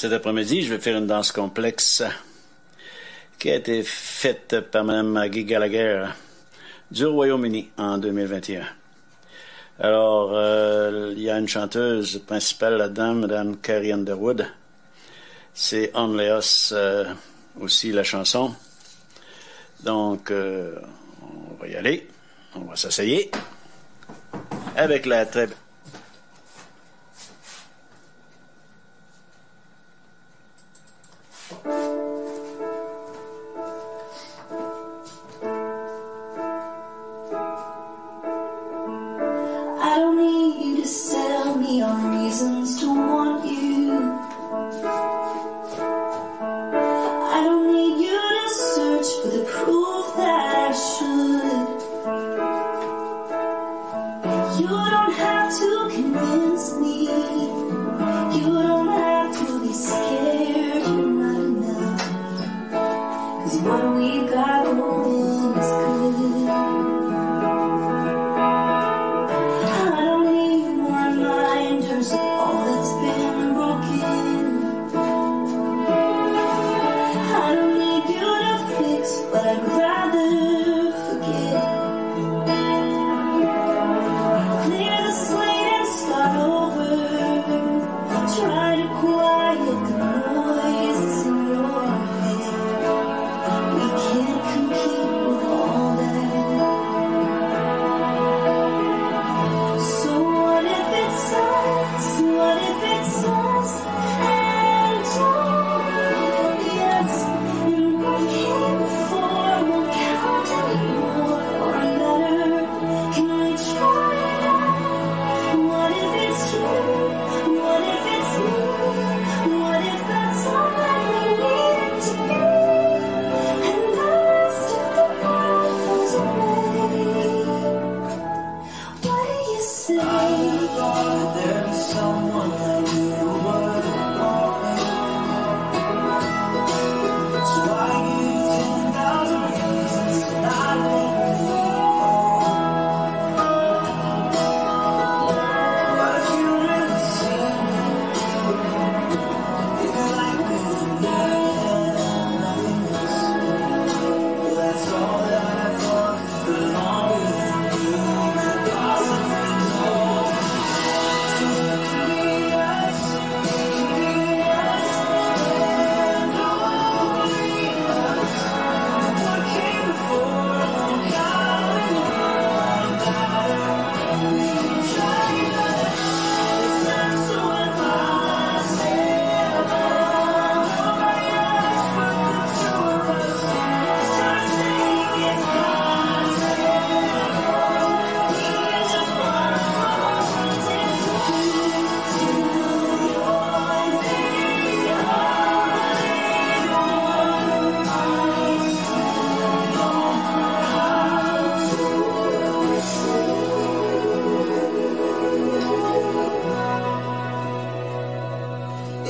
Cet après-midi, je vais faire une danse complexe qui a été faite par Mme Maggie Gallagher du Royaume-Uni en 2021. Alors, euh, il y a une chanteuse principale la Dame, Mme Carrie Underwood. C'est On Leos euh, aussi la chanson. Donc, euh, on va y aller. On va s'asseyer. avec la très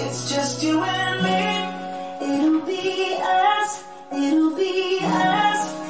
It's just you and me. It'll be us. It'll be us.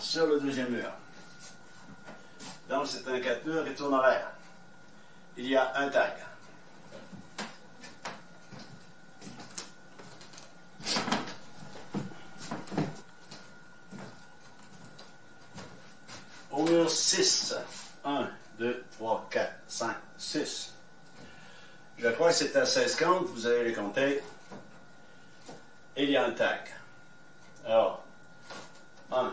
sur le deuxième mur. Donc c'est un 4 murs et tourne en l'air. Il y a un tag. Au mur 6, 1, 2, 3, 4, 5, 6. Je crois que c'est à 16 comptes, vous allez les compter. il y a un tag. Alors, 1,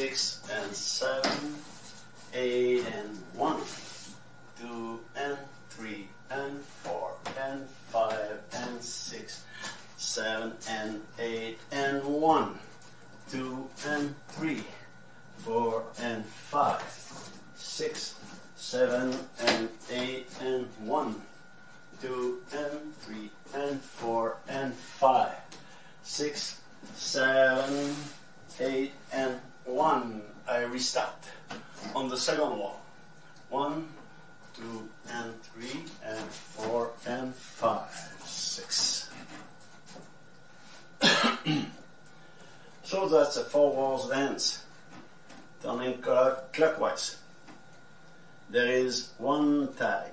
six and seven, eight and one, two and three and four and five and six, seven and eight and one, two and three, four and five, six, seven and One, two, and three, and four, and five, six. so that's a four walls dance, turning clockwise. There is one tag.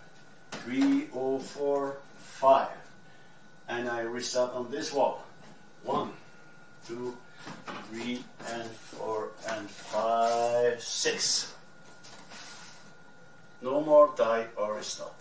3045. And I restart on this wall. One, two, three, and four, and five, six. No more die or stop.